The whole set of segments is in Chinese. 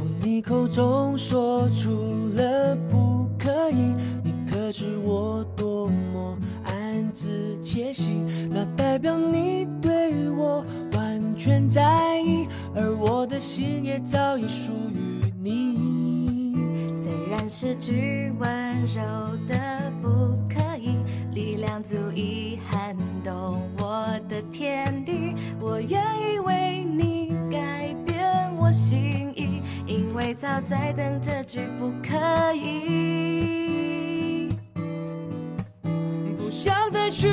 从你口中说出了不可以，你可知我多么暗自窃喜？那代表你对我完全在意，而我的心也早已属于你。虽然是句温柔的不可以，力量足以撼动我的天地，我愿意为你改变我心，因为早在等这句不可以。不想再去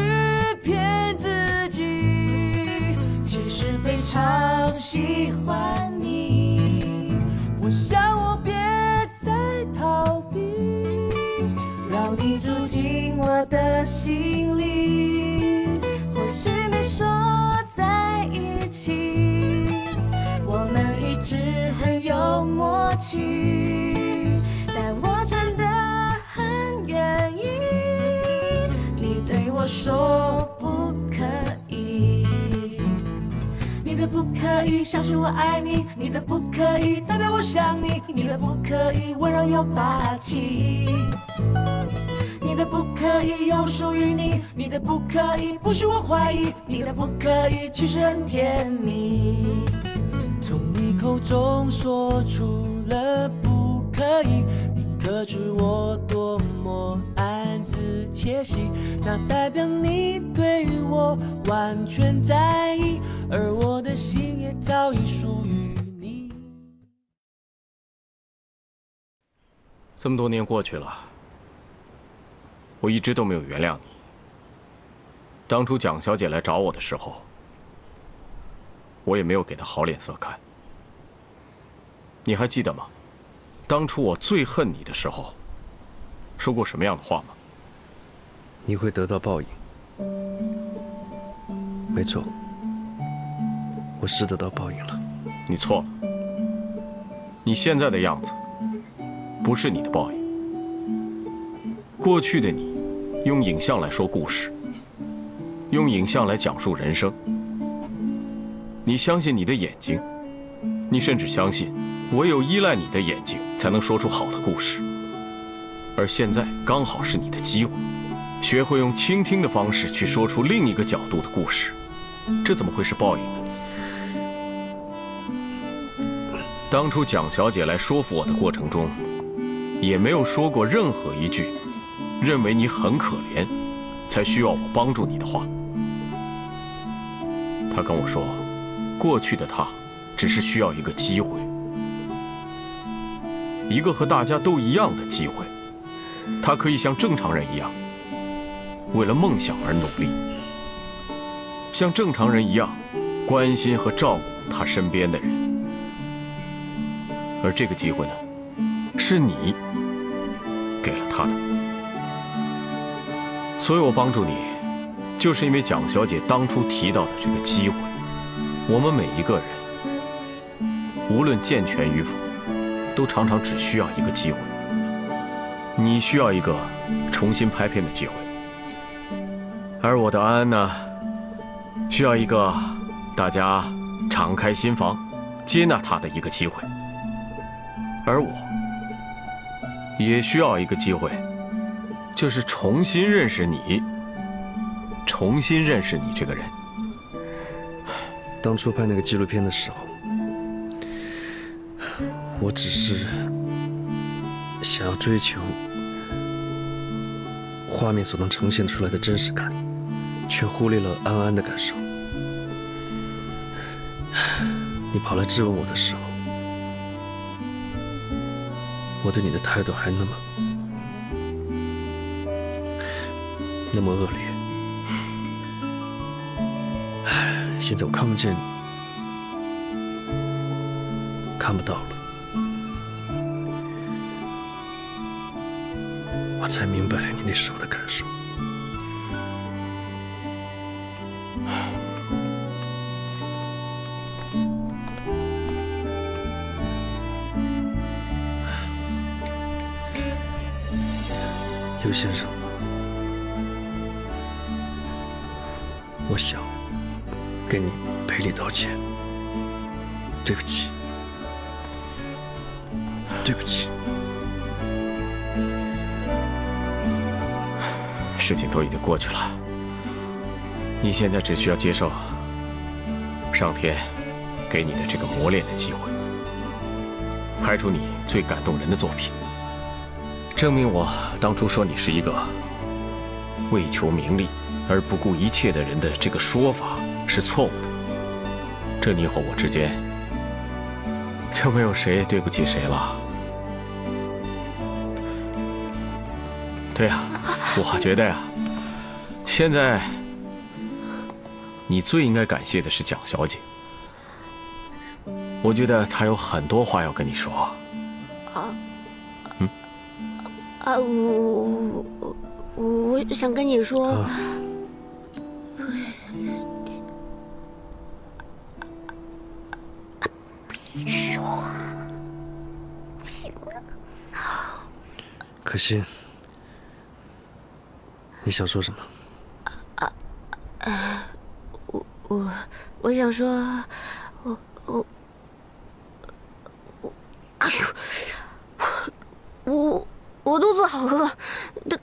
骗自己，其实非常喜欢你。我想我别再逃避，让你住进我的心里。但我真的很愿意。你。对我说不可以。你。的不可以像是我爱你，你的不可以代表我想你，你的不可以温柔又霸气。你的不可以又属于你，你的不可以不许我怀疑，你的不可以其实很甜蜜。从你。口中说出了不可以，你可知我多么暗自窃喜？那代表你对我完全在意，而我的心也早已属于你。这么多年过去了，我一直都没有原谅你。当初蒋小姐来找我的时候，我也没有给她好脸色看。你还记得吗？当初我最恨你的时候，说过什么样的话吗？你会得到报应。没错，我是得到报应了。你错了。你现在的样子，不是你的报应。过去的你，用影像来说故事，用影像来讲述人生。你相信你的眼睛，你甚至相信，唯有依赖你的眼睛，才能说出好的故事。而现在刚好是你的机会，学会用倾听的方式去说出另一个角度的故事。这怎么会是报应呢？当初蒋小姐来说服我的过程中，也没有说过任何一句认为你很可怜，才需要我帮助你的话。她跟我说，过去的她只是需要一个机会，一个和大家都一样的机会，他可以像正常人一样，为了梦想而努力，像正常人一样关心和照顾他身边的人。而这个机会呢，是你给了他的，所以我帮助你，就是因为蒋小姐当初提到的这个机会。我们每一个人，无论健全与否，都常常只需要一个机会。你需要一个重新拍片的机会，而我的安安呢，需要一个大家敞开心房、接纳他的一个机会。而我也需要一个机会，就是重新认识你，重新认识你这个人。当初拍那个纪录片的时候，我只是想要追求画面所能呈现出来的真实感，却忽略了安安的感受。你跑来质问我的时候，我对你的态度还那么那么恶劣。唉，现在我看不见，看不到了，才明白你那时候的感受。刘先生，我想跟你赔礼道歉，对不起。对不起。事情都已经过去了，你现在只需要接受上天给你的这个磨练的机会，拍出你最感动人的作品，证明我当初说你是一个为求名利而不顾一切的人的这个说法是错误的。这你和我之间就没有谁对不起谁了。对呀。我觉得呀，现在你最应该感谢的是蒋小姐。我觉得她有很多话要跟你说。啊？嗯？啊，我我我想跟你说。不行说，不行。可惜。你想说什么？啊，啊，我我我想说，我我我，哎呦，我我肚子好饿，到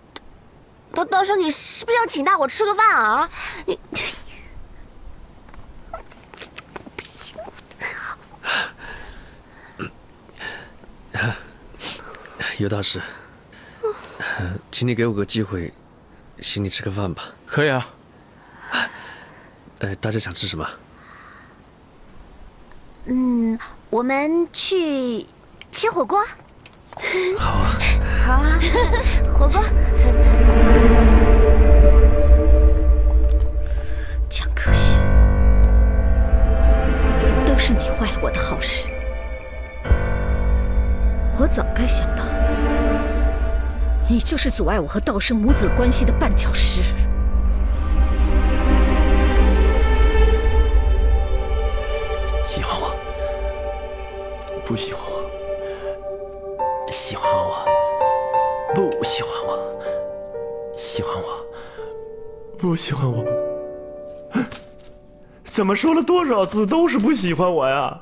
到到时候你是不是要请大伙吃个饭啊？你不行，有大师，请你给我个机会。请你吃个饭吧。可以啊。呃，大家想吃什么？嗯，我们去吃火锅。好啊。好啊，火锅。江可心，都是你坏了我的好事。我早该想到。你就是阻碍我和道生母子关系的绊脚石。喜欢我？不喜欢我？喜欢我？不喜欢我？喜欢我？不喜欢我？怎么说了多少次都是不喜欢我呀？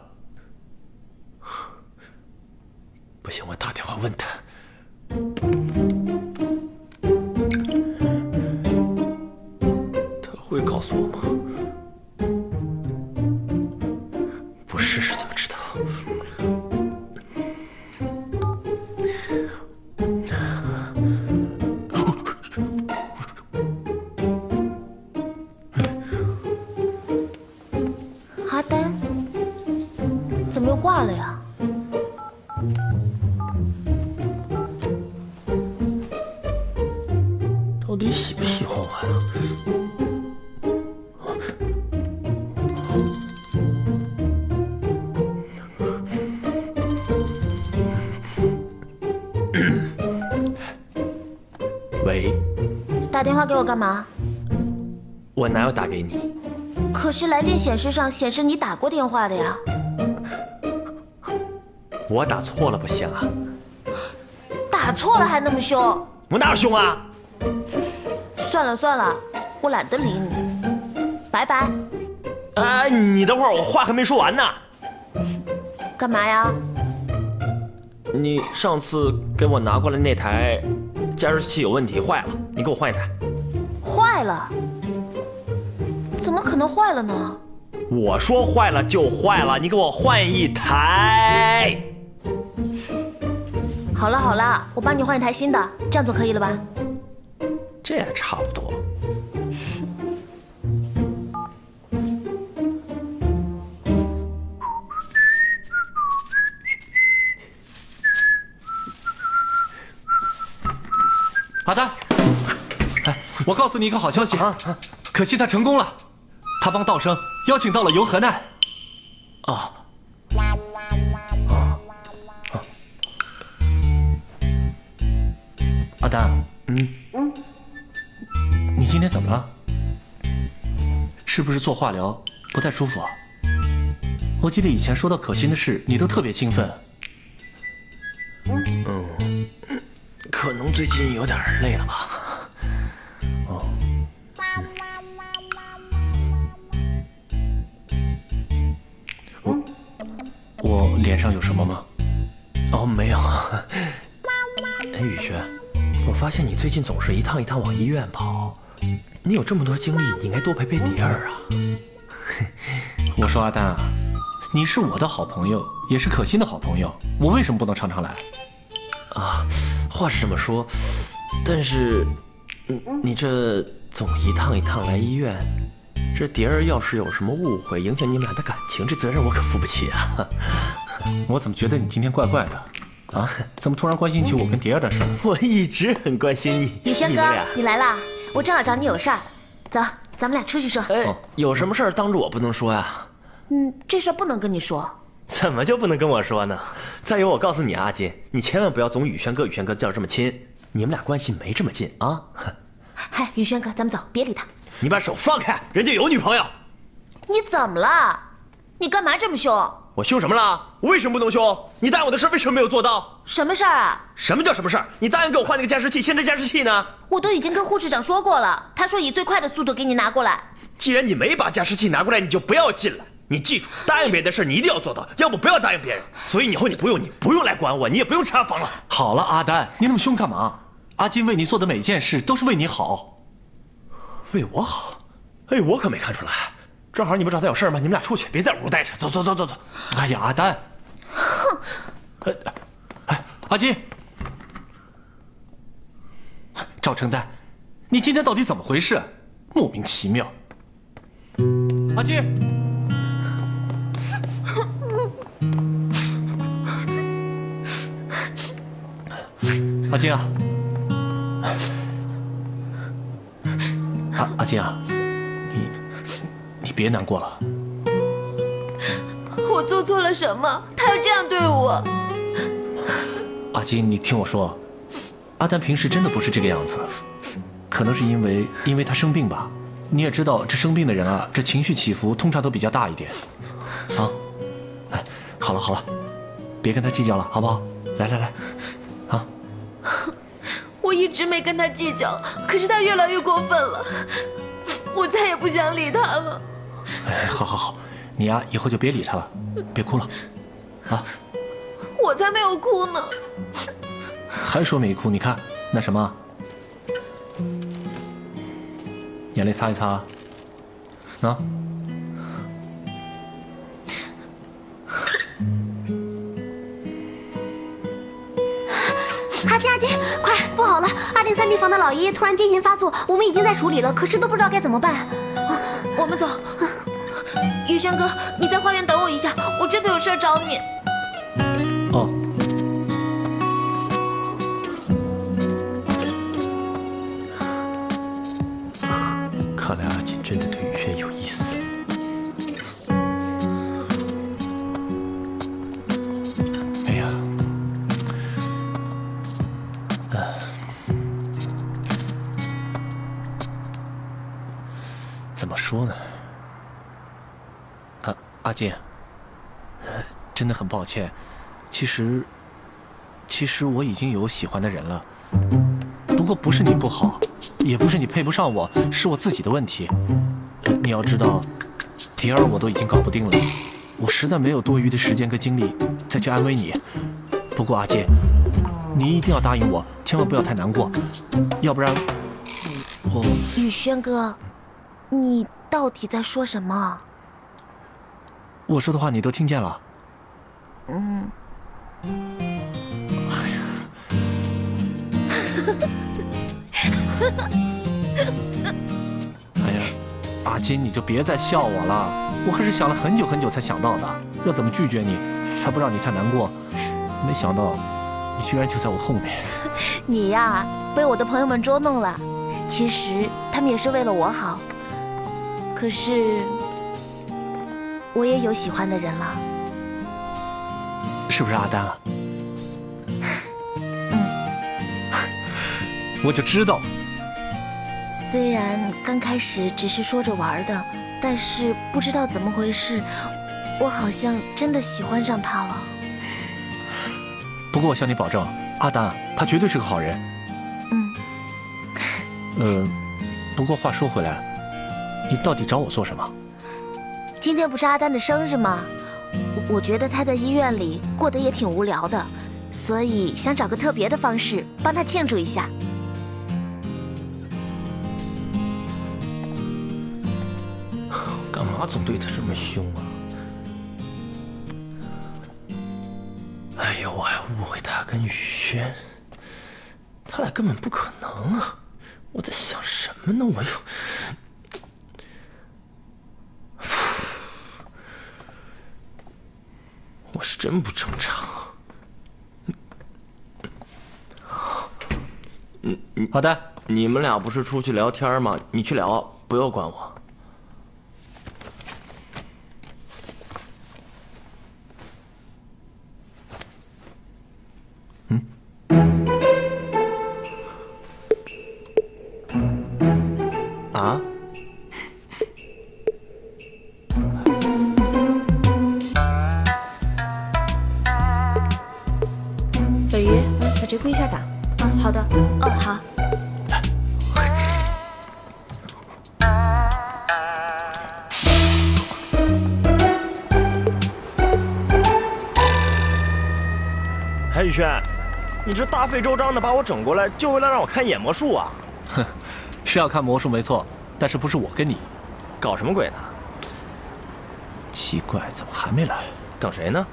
不行，我打电话问他。会告诉我吗？不试试怎么知道？阿丹，怎么又挂了呀？到底喜不喜欢我呀？电话给我干嘛？我哪有打给你？可是来电显示上显示你打过电话的呀。我打错了不行啊？打错了还那么凶？我哪有凶啊？算了算了，我懒得理你，拜拜。哎，你等会儿，我话还没说完呢。干嘛呀？你上次给我拿过来那台。加湿器有问题，坏了，你给我换一台。坏了？怎么可能坏了呢？我说坏了就坏了，你给我换一台。好了好了，我帮你换一台新的，这样做可以了吧？这也差不多。阿丹，哎，我告诉你一个好消息，可惜他成功了，他帮道生邀请到了游河奈。啊，阿丹，嗯，你今天怎么了？是不是做化疗不太舒服啊？我记得以前说到可心的事，你都特别兴奋。嗯。可能最近有点累了吧？哦，我我脸上有什么吗？哦，没有。哎，雨轩，我发现你最近总是一趟一趟往医院跑，你有这么多精力，你应该多陪陪蝶儿啊。我说阿丹啊，你是我的好朋友，也是可心的好朋友，我为什么不能常常来？啊，话是这么说，但是，你你这总一趟一趟来医院，这蝶儿要是有什么误会，影响你们俩的感情，这责任我可负不起啊。我怎么觉得你今天怪怪的？啊，怎么突然关心起我跟蝶儿的事儿？我一直很关心你。宇轩哥，你来了！我正好找你有事儿，走，咱们俩出去说。哎，有什么事儿当着我不能说呀？嗯，这事儿不能跟你说。怎么就不能跟我说呢？再有，我告诉你，阿金，你千万不要总宇轩哥、宇轩哥叫这么亲，你们俩关系没这么近啊。嗨，宇轩哥，咱们走，别理他。你把手放开，人家有女朋友。你怎么了？你干嘛这么凶？我凶什么了？我为什么不能凶？你答应我的事为什么没有做到？什么事儿啊？什么叫什么事儿？你答应给我换那个加湿器，现在加湿器呢？我都已经跟护士长说过了，他说以最快的速度给你拿过来。既然你没把加湿器拿过来，你就不要进来。你记住，答应别人的事你一定要做到，要不不要答应别人。所以以后你不用，你不用来管我，你也不用查房了。好了，阿丹，你那么凶干嘛？阿金为你做的每件事都是为你好，为我好。哎，我可没看出来。正好你不找他有事吗？你们俩出去，别在屋待着。走走走走走。哎呀，阿丹，哼，哎哎，阿金，赵成丹，你今天到底怎么回事？莫名其妙。阿金。阿金啊，阿阿金啊，你你别难过了。我做错了什么？他要这样对我？阿金，你听我说，阿丹平时真的不是这个样子，可能是因为因为他生病吧。你也知道，这生病的人啊，这情绪起伏通常都比较大一点。啊，哎，好了好了，别跟他计较了，好不好？来来来。我一直没跟他计较，可是他越来越过分了，我再也不想理他了。哎，好好好，你呀以后就别理他了，别哭了，啊。我才没有哭呢。还说没哭？你看那什么，眼泪擦一擦，啊。阿金，阿金，快，不好了！二零三病房的老爷爷突然癫痫发作，我们已经在处理了，可是都不知道该怎么办。我们走。宇轩哥，你在花园等我一下，我真的有事找你。阿阿金，真的很抱歉，其实，其实我已经有喜欢的人了，不过不是你不好，也不是你配不上我，是我自己的问题。你要知道，蝶儿我都已经搞不定了，我实在没有多余的时间跟精力再去安慰你。不过阿金，你一定要答应我，千万不要太难过，要不然我宇轩哥，你。到底在说什么？我说的话你都听见了。嗯。哎呀！哎呀，阿金，你就别再笑我了。我可是想了很久很久才想到的，要怎么拒绝你，才不让你太难过。没想到，你居然就在我后面。你呀，被我的朋友们捉弄了。其实他们也是为了我好。可是，我也有喜欢的人了，是不是阿丹啊？嗯，我就知道。虽然刚开始只是说着玩的，但是不知道怎么回事，我好像真的喜欢上他了。不过我向你保证，阿丹他绝对是个好人。嗯。呃，不过话说回来。你到底找我做什么？今天不是阿丹的生日吗？我觉得他在医院里过得也挺无聊的，所以想找个特别的方式帮他庆祝一下。干嘛总对他这么凶啊？哎呦，我还误会他跟雨轩，他俩根本不可能啊！我在想什么呢？我又……我是真不正常。嗯，好的。你们俩不是出去聊天吗？你去聊，不要管我。费周章的把我整过来，就为了让我看演魔术啊？哼，是要看魔术没错，但是不是我跟你？搞什么鬼呢？奇怪，怎么还没来？等谁呢？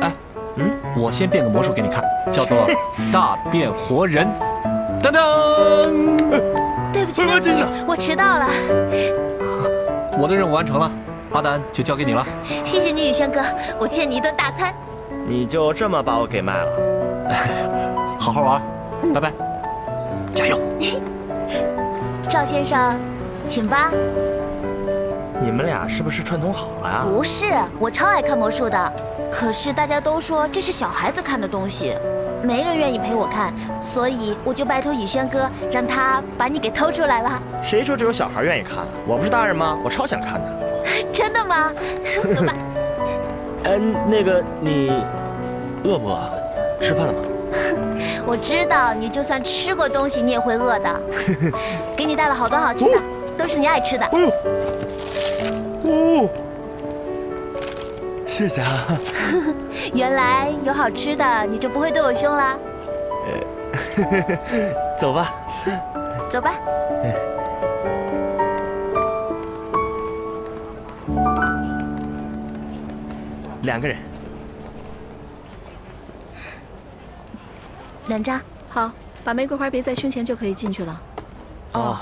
哎，嗯，我先变个魔术给你看，叫做 大变活人。噔噔！对不起，对不起，我迟到了。我的任务完成了，阿丹就交给你了。谢谢你，宇轩哥，我欠你一顿大餐。你就这么把我给卖了？好好玩，拜拜，加油！赵先生，请吧。你们俩是不是串通好了呀？不是，我超爱看魔术的。可是大家都说这是小孩子看的东西，没人愿意陪我看，所以我就拜托宇轩哥，让他把你给偷出来了。谁说只有小孩愿意看？我不是大人吗？我超想看的。真的吗？走吧。嗯，那个你。饿不饿？吃饭了吗？我知道你就算吃过东西，你也会饿的。给你带了好多好吃的，都是你爱吃的。哦，谢谢啊。原来有好吃的，你就不会对我凶啦。走吧。走吧。两个人。两扎，好，把玫瑰花别在胸前就可以进去了。哦。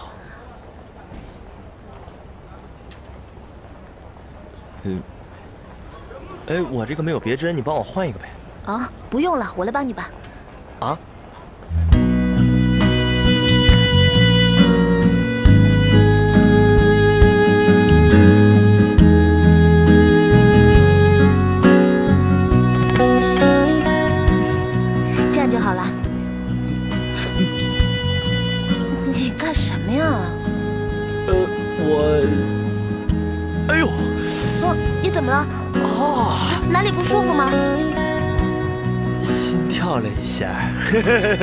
嗯。哎，我这个没有别针，你帮我换一个呗。啊，不用了，我来帮你吧。啊。不舒服吗？心跳了一下。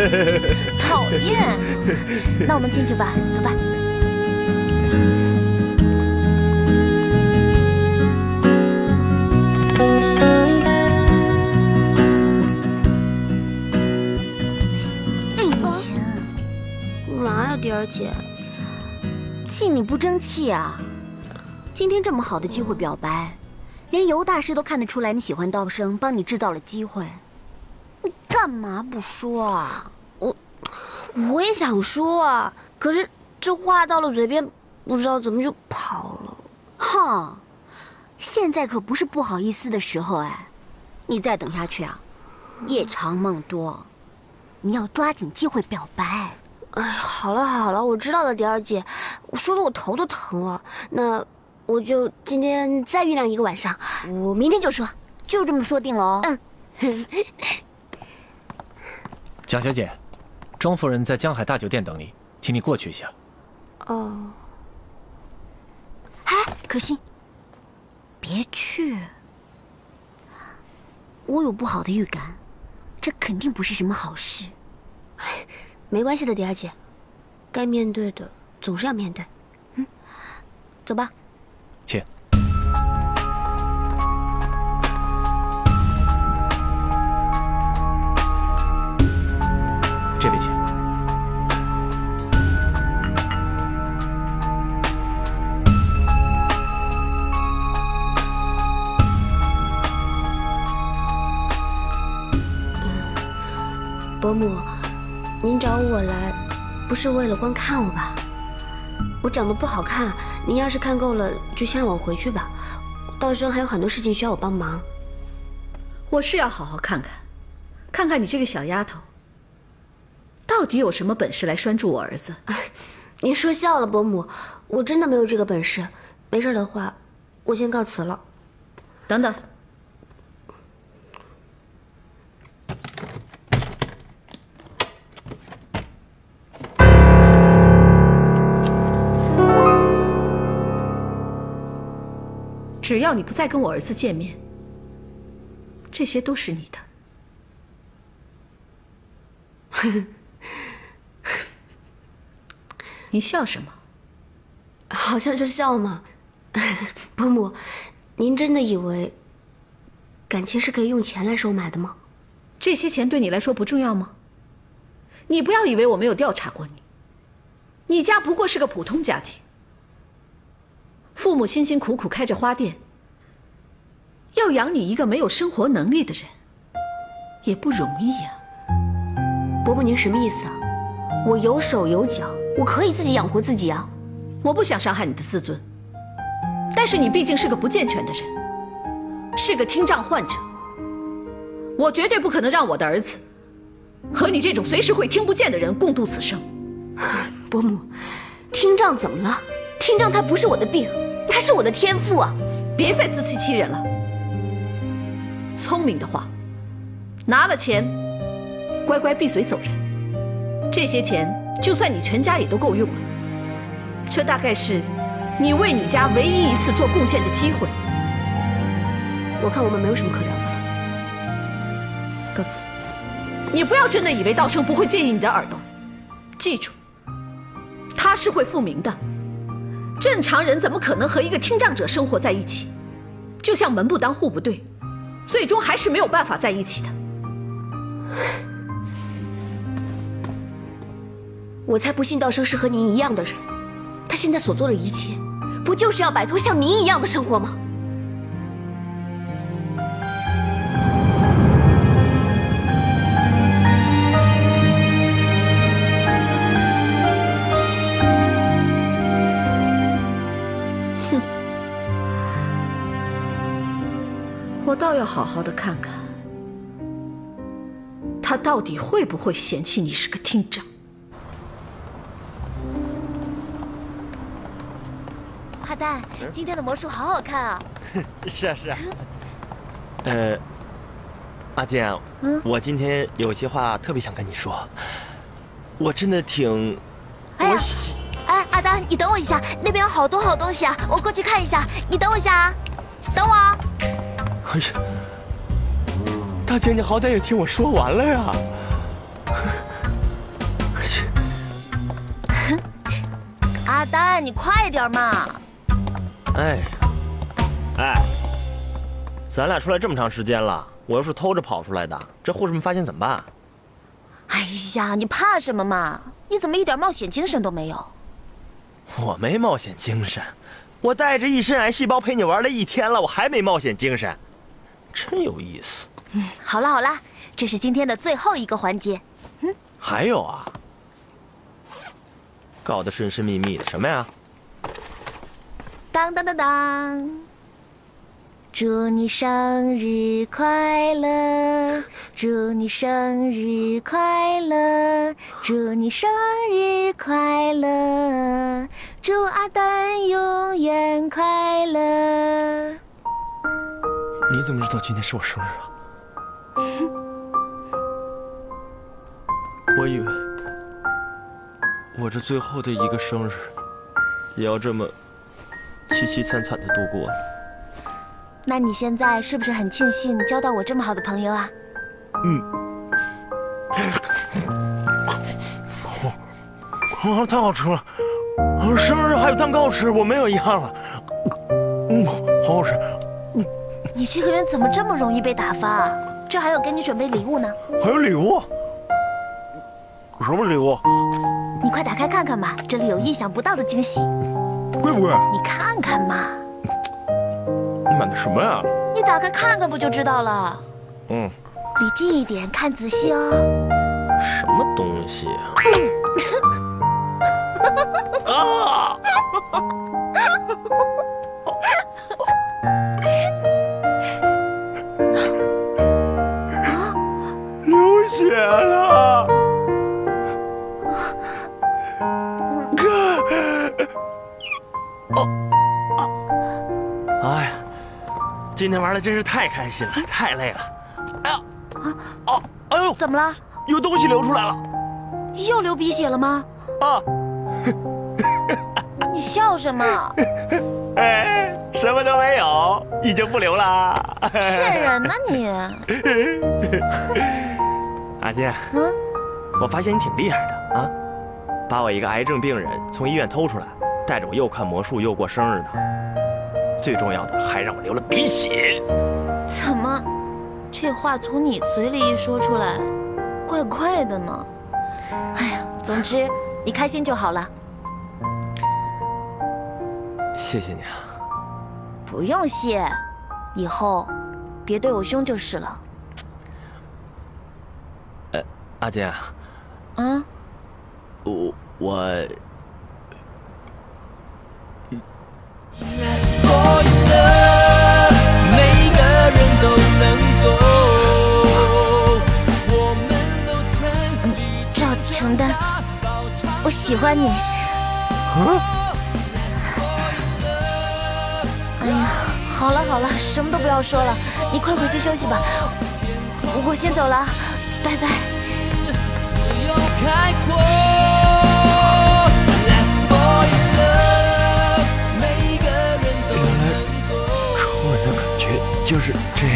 讨厌。那我们进去吧，走吧。哎呀，干嘛呀，蝶儿姐？气你不争气啊！今天这么好的机会表白。连尤大师都看得出来你喜欢道生，帮你制造了机会，你干嘛不说啊？我我也想说啊，可是这话到了嘴边，不知道怎么就跑了。哼，现在可不是不好意思的时候哎，你再等下去啊，夜长梦多，你要抓紧机会表白。哎，好了好了，我知道了，蝶儿姐，我说的我头都疼了。那。我就今天再酝酿一个晚上，我明天就说，就这么说定了哦。嗯。蒋小姐，庄夫人在江海大酒店等你，请你过去一下。哦。哎，可心，别去。我有不好的预感，这肯定不是什么好事。哎，没关系的，蝶儿姐，该面对的总是要面对。嗯，走吧。伯母，您找我来，不是为了观看我吧？我长得不好看，您要是看够了，就先让我回去吧。道生还有很多事情需要我帮忙。我是要好好看看，看看你这个小丫头，到底有什么本事来拴住我儿子？您说笑了，伯母，我真的没有这个本事。没事的话，我先告辞了。等等。只要你不再跟我儿子见面，这些都是你的。你笑什么？好像是笑吗？伯母，您真的以为感情是可以用钱来收买的吗？这些钱对你来说不重要吗？你不要以为我没有调查过你。你家不过是个普通家庭。父母辛辛苦苦开着花店，要养你一个没有生活能力的人，也不容易呀。伯母，您什么意思啊？我有手有脚，我可以自己养活自己啊。我不想伤害你的自尊，但是你毕竟是个不健全的人，是个听障患者，我绝对不可能让我的儿子和你这种随时会听不见的人共度此生。伯母，听障怎么了？听障它不是我的病。他是我的天赋啊！别再自欺欺人了。聪明的话，拿了钱，乖乖闭嘴走人。这些钱，就算你全家也都够用了。这大概是你为你家唯一一次做贡献的机会。我看我们没有什么可聊的了。告辞。你不要真的以为道生不会介意你的耳朵。记住，他是会复明的。正常人怎么可能和一个听障者生活在一起？就像门不当户不对，最终还是没有办法在一起的。我才不信道生是和您一样的人，他现在所做的一切，不就是要摆脱像您一样的生活吗？倒要好好的看看，他到底会不会嫌弃你是个厅长。阿丹，今天的魔术好好看啊！是 啊是啊。呃，阿健，嗯，我今天有些话特别想跟你说，我真的挺……哎呀，哎，阿丹，你等我一下，那边有好多好东西啊，我过去看一下，你等我一下啊，等我。哎呀，大姐，你好歹也听我说完了呀！去，阿丹，你快点嘛！哎，哎，咱俩出来这么长时间了，我要是偷着跑出来的，这护士们发现怎么办？哎呀，你怕什么嘛？你怎么一点冒险精神都没有？我没冒险精神，我带着一身癌细胞陪你玩了一天了，我还没冒险精神。真有意思。嗯，好了好了，这是今天的最后一个环节。嗯，还有啊，搞得神神秘秘的，什么呀？当当当当！祝你生日快乐！祝你生日快乐！祝你生日快乐！祝阿丹永远快乐！你怎么知道今天是我生日啊？我以为我这最后的一个生日也要这么凄凄惨惨的度过了。那你现在是不是很庆幸交到我这么好的朋友啊？嗯。好，太好吃了！生日还有蛋糕吃，我没有遗憾了。嗯，好好吃。你这个人怎么这么容易被打发？这还有给你准备礼物呢。还有礼物？什么礼物？你快打开看看吧，这里有意想不到的惊喜。贵不贵？你看看嘛。你买的什么呀？你打开看看不就知道了。嗯。离近一点，看仔细哦。什么东西啊？啊！血了！哎呀，今天玩的真是太开心了，太累了。哎呀，啊，哦，哎呦，怎么了？有东西流出来了。又流鼻血了吗？啊！你笑什么？哎，什么都没有，已经不流了。骗人呢你！阿金，嗯，我发现你挺厉害的啊，把我一个癌症病人从医院偷出来，带着我又看魔术又过生日的，最重要的还让我流了鼻血。怎么，这话从你嘴里一说出来，怪怪的呢？哎呀，总之你开心就好了。谢谢你啊。不用谢，以后别对我凶就是了。呃，阿姐啊。嗯。我我。赵承丹，我喜欢你。嗯。哎呀，好了好了，什么都不要说了，你快回去休息吧。我先走了，拜拜。初吻的感觉就是这样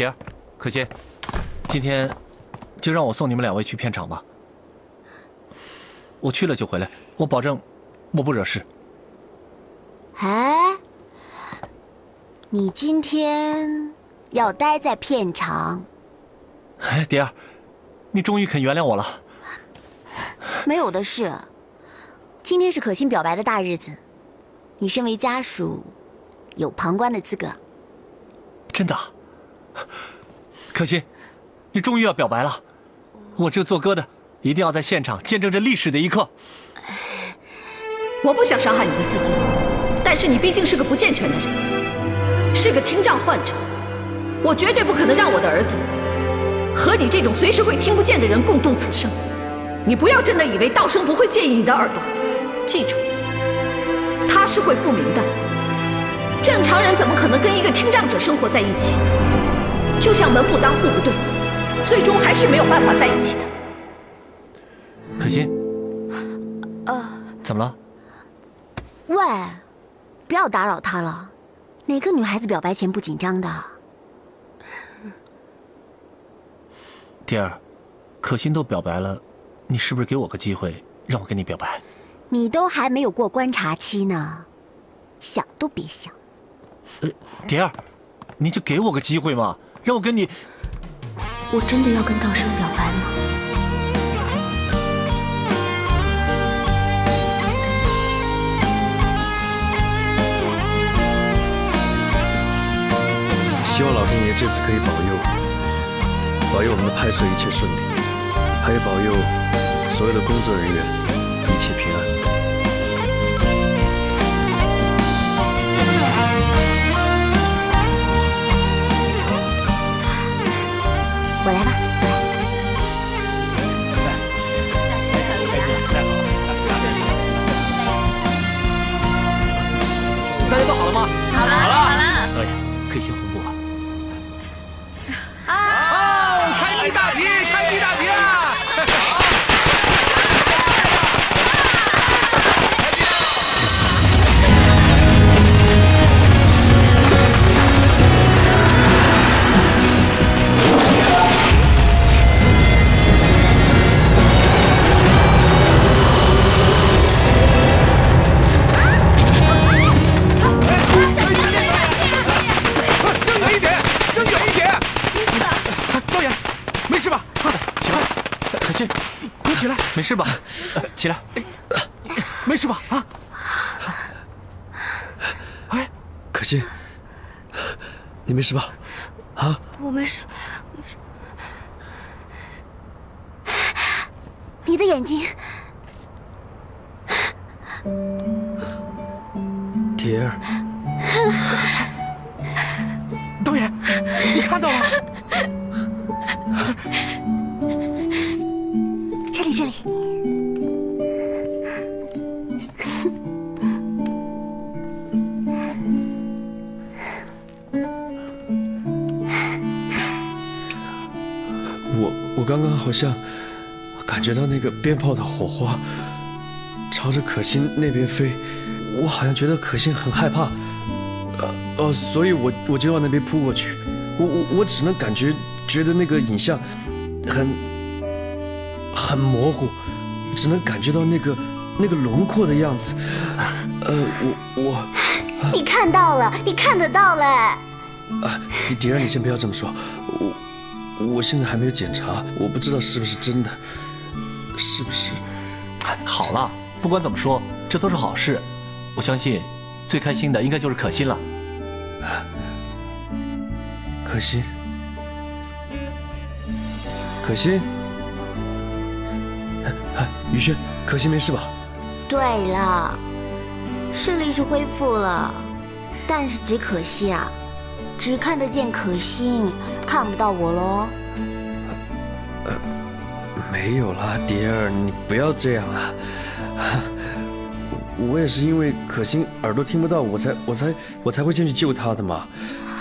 蝶儿，可心，今天就让我送你们两位去片场吧。我去了就回来，我保证我不惹事。哎，你今天要待在片场？哎，蝶儿，你终于肯原谅我了。没有的事，今天是可心表白的大日子，你身为家属，有旁观的资格。真的？可心，你终于要表白了，我这做哥的一定要在现场见证这历史的一刻。我不想伤害你的自尊，但是你毕竟是个不健全的人，是个听障患者，我绝对不可能让我的儿子和你这种随时会听不见的人共度此生。你不要真的以为道生不会介意你的耳朵，记住，他是会复明的。正常人怎么可能跟一个听障者生活在一起？就像门不当户不对，最终还是没有办法在一起的。可心，呃，怎么了？喂，不要打扰他了。哪个女孩子表白前不紧张的？蝶儿，可心都表白了。你是不是给我个机会，让我跟你表白？你都还没有过观察期呢，想都别想。呃，蝶儿，你就给我个机会嘛，让我跟你。我真的要跟道生表白吗？希望老天爷这次可以保佑，保佑我们的拍摄一切顺利，还有保佑。所有的工作人员一切平安。我来吧，大家都好了吗？好了，好了。哎呀，可以先红。没事吧？鞭炮的火花朝着可心那边飞，我好像觉得可心很害怕，呃呃，所以我我就往那边扑过去，我我我只能感觉觉得那个影像很很模糊，只能感觉到那个那个轮廓的样子，呃，我我，你看到了，你看得到嘞，啊，迪迪儿，你先不要这么说，我我现在还没有检查，我不知道是不是真的。是不是？好了，不管怎么说，这都是好事。我相信，最开心的应该就是可心了。可心，可心，雨轩，可心没事吧？对了，视力是恢复了，但是只可惜啊，只看得见可心，看不到我喽。没有啦，蝶儿，你不要这样啊！我也是因为可心耳朵听不到，我才我才我才会先去救她的嘛。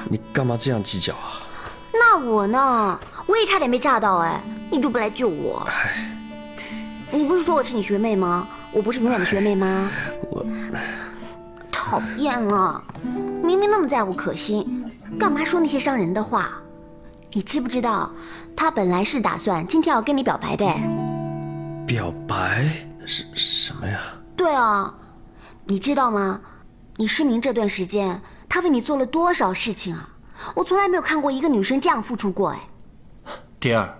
你干嘛这样计较啊？那我呢？我也差点被炸到哎！你就不来救我？哎，你不是说我是你学妹吗？我不是永远的学妹吗？我讨厌了！明明那么在乎可心，干嘛说那些伤人的话？你知不知道？他本来是打算今天要跟你表白的。表白是什么呀？对啊，你知道吗？你失明这段时间，他为你做了多少事情啊！我从来没有看过一个女生这样付出过哎。蝶儿，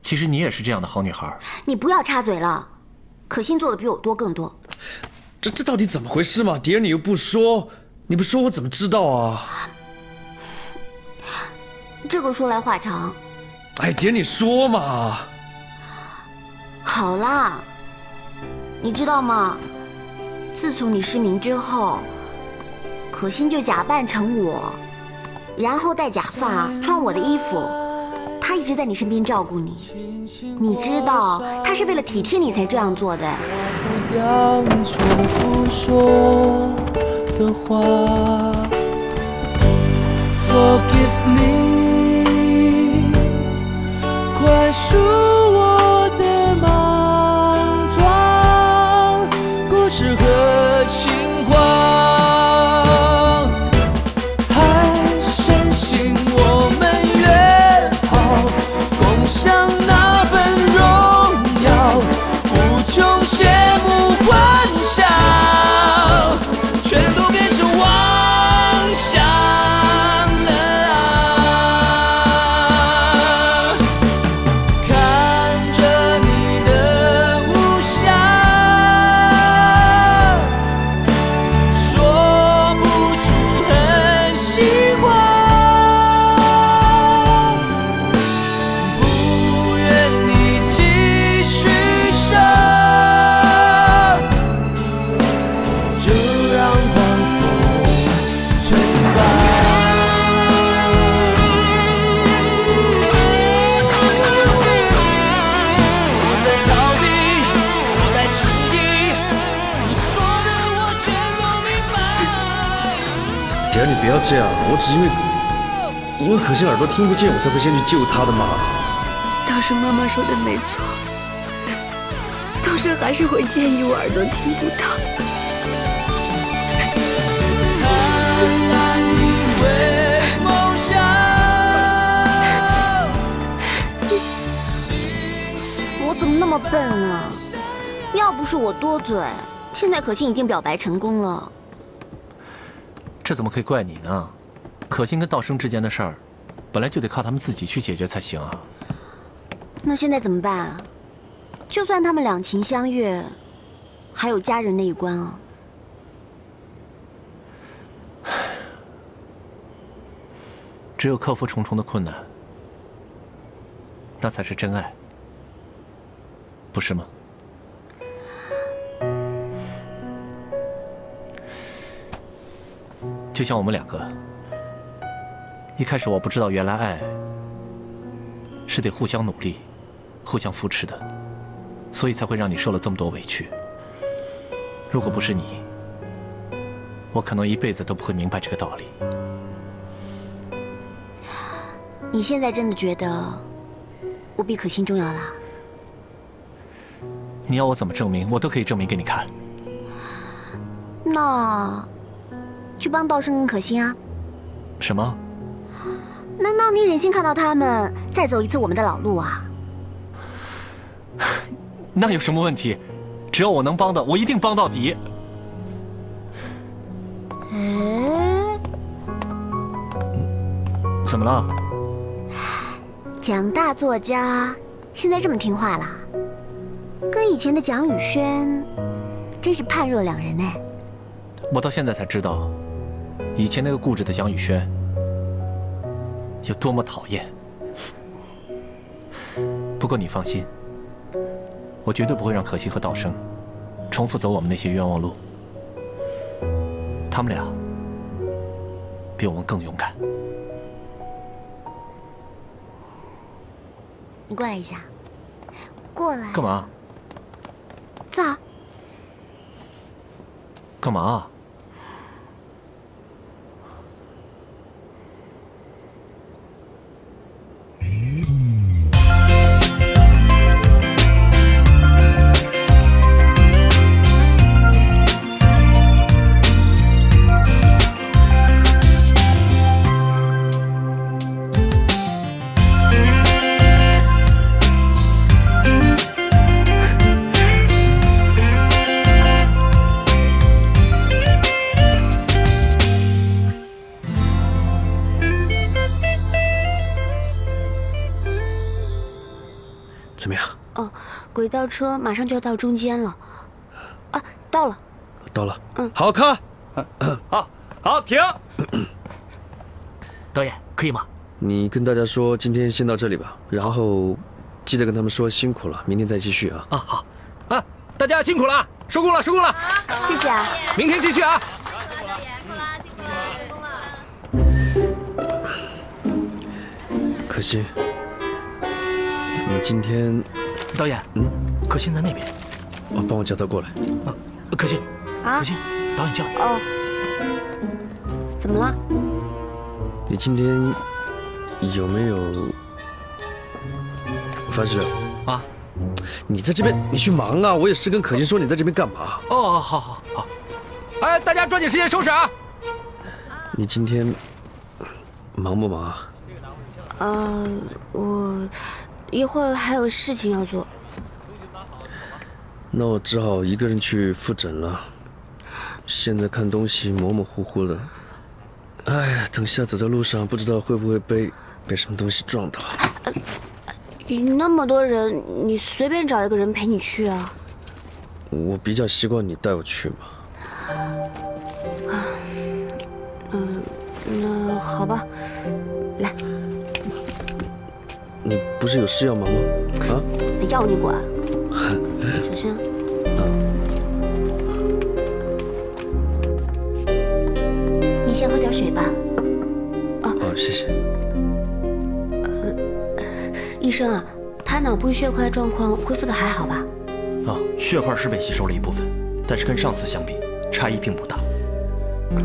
其实你也是这样的好女孩。你不要插嘴了，可心做的比我多更多。这这到底怎么回事嘛？蝶儿，你又不说，你不说我怎么知道啊？这个说来话长。哎，姐，你说嘛。好啦，你知道吗？自从你失明之后，可心就假扮成我，然后戴假发，穿我的衣服。她一直在你身边照顾你，你知道，她是为了体贴你才这样做的。Forgive me。万树。我只因为因为可心耳朵听不见，我才会先去救她的嘛。倒是妈妈说的没错，道生还是会介意我耳朵听不到。我怎么那么笨啊？要不是我多嘴，现在可心已经表白成功了。这怎么可以怪你呢？可心跟道生之间的事儿，本来就得靠他们自己去解决才行啊。那现在怎么办啊？就算他们两情相悦，还有家人那一关啊。只有克服重重的困难，那才是真爱，不是吗？就像我们两个，一开始我不知道，原来爱是得互相努力、互相扶持的，所以才会让你受了这么多委屈。如果不是你，我可能一辈子都不会明白这个道理。你现在真的觉得我比可心重要啦？你要我怎么证明，我都可以证明给你看。那去帮道生跟可心啊？什么？难道你忍心看到他们再走一次我们的老路啊？那有什么问题？只要我能帮的，我一定帮到底。哎，怎么了？蒋大作家现在这么听话了，跟以前的蒋宇轩真是判若两人呢。我到现在才知道，以前那个固执的蒋宇轩有多么讨厌。不过你放心，我绝对不会让可心和道生重复走我们那些冤枉路。他们俩比我们更勇敢。你过来一下，过来。干嘛？走。干嘛？车马上就要到中间了。啊，到了。到了。嗯，好看。好，好，停。导演，可以吗？你跟大家说，今天先到这里吧，然后记得跟他们说辛苦了，明天再继续啊。啊，好。啊，大家辛苦了，收工了，收工了。谢谢啊。明天继续啊。可惜，你今天，导演，嗯，可心在那边，哦，帮我叫她过来。啊，可心，啊，可心，导演叫你。哦，怎么了？你今天有没有？范石啊，你在这边，你去忙啊！我有事跟可心说，你在这边干嘛？哦，好好好。哎，大家抓紧时间收拾啊！你今天忙不忙啊？呃，我一会儿还有事情要做。那我只好一个人去复诊了。现在看东西模模糊糊的。哎呀，等下走在路上，不知道会不会被被什么东西撞到。那么多人，你随便找一个人陪你去啊。我比较习惯你带我去嘛。嗯，那好吧，不是有事要忙吗？啊？要你管。小心。啊。你先喝点水吧。哦。哦，谢谢。呃，医生啊，他脑部血块状况恢复的还好吧？啊，血块是被吸收了一部分，但是跟上次相比，差异并不大。所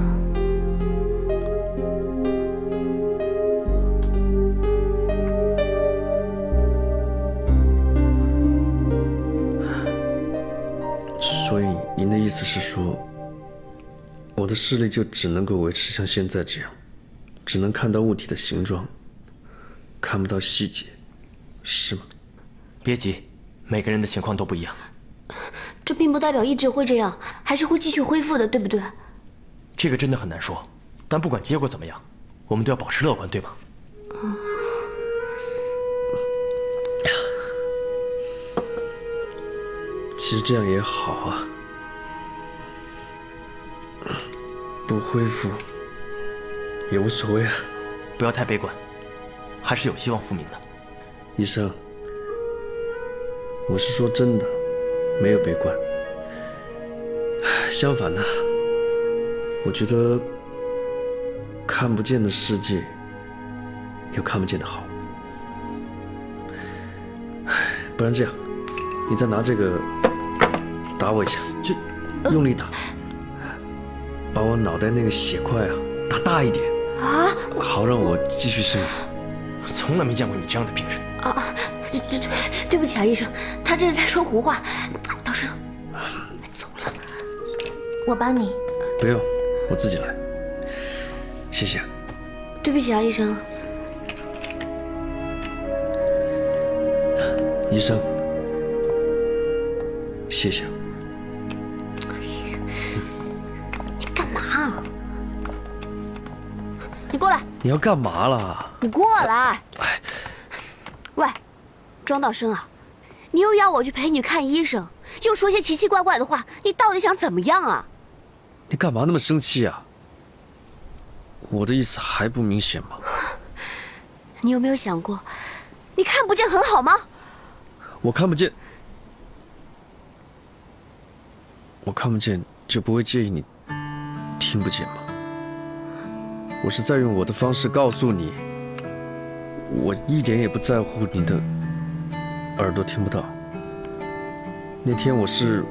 思是说，我的视力就只能够维持像现在这样，只能看到物体的形状，看不到细节，是吗？别急，每个人的情况都不一样。这并不代表一直会这样，还是会继续恢复的，对不对？这个真的很难说，但不管结果怎么样，我们都要保持乐观，对吗？嗯。其实这样也好啊，不恢复也无所谓啊。不要太悲观，还是有希望复明的。医生，我是说真的，没有悲观。相反呢，我觉得看不见的世界有看不见的好。不然这样，你再拿这个打我一下，这用力打，把我脑袋那个血块啊打大一点啊，好让我继续生。从来没见过你这样的病人。啊，对对对，对不起啊，医生，他这是在说胡话。道生，走了，我帮你。不用，我自己来。谢谢。对不起啊，医生。医生，谢谢。你要干嘛啦？你过来。哎，喂，庄道生啊，你又要我去陪你看医生，又说些奇奇怪怪的话，你到底想怎么样啊？你干嘛那么生气啊？我的意思还不明显吗？你有没有想过，你看不见很好吗？我看不见，我看不见就不会介意你听不见吗？我是在用我的方式告诉你，我一点也不在乎你的耳朵听不到。那天我是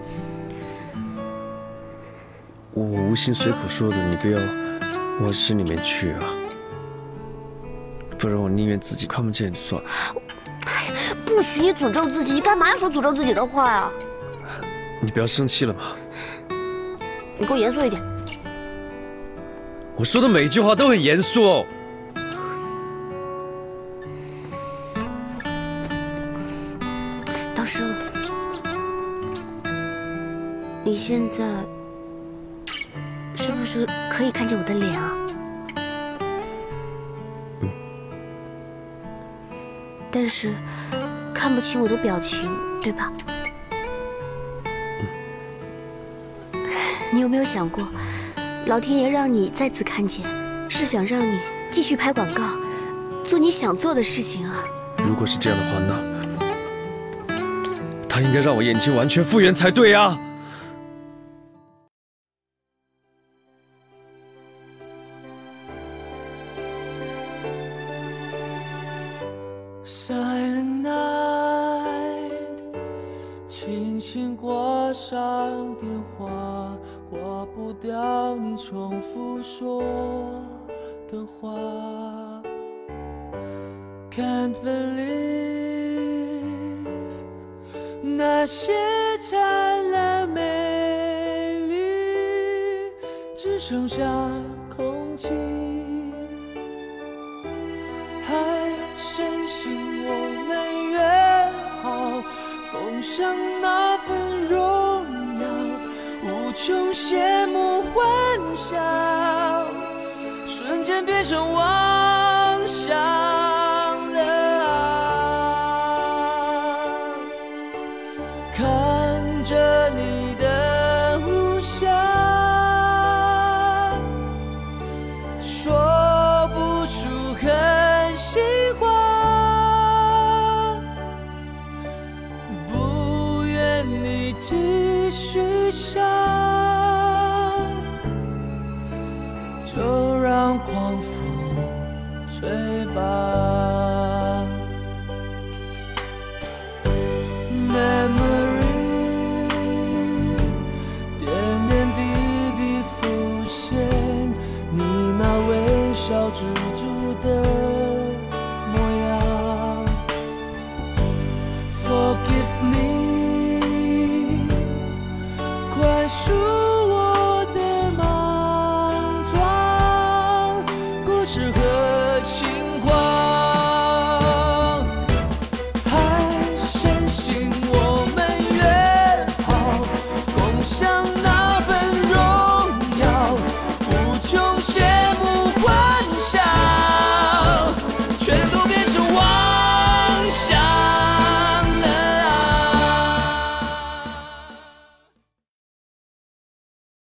我无心随口说的，你不要往心里面去啊，不然我宁愿自己看不见就算了。不许你诅咒自己！你干嘛要说诅咒自己的话呀？你不要生气了吗？你给我严肃一点。我说的每一句话都很严肃哦。道生，你现在是不是可以看见我的脸啊？嗯。但是。看不清我的表情，对吧？你有没有想过，老天爷让你再次看见，是想让你继续拍广告，做你想做的事情啊？如果是这样的话，那他应该让我眼睛完全复原才对啊！